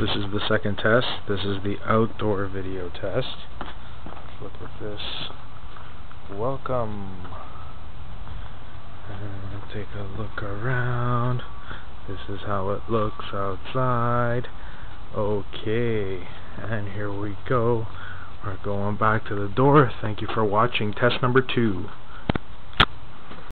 This is the second test. This is the outdoor video test. Look at this. Welcome. And take a look around. This is how it looks outside. Okay. And here we go. We're going back to the door. Thank you for watching test number two.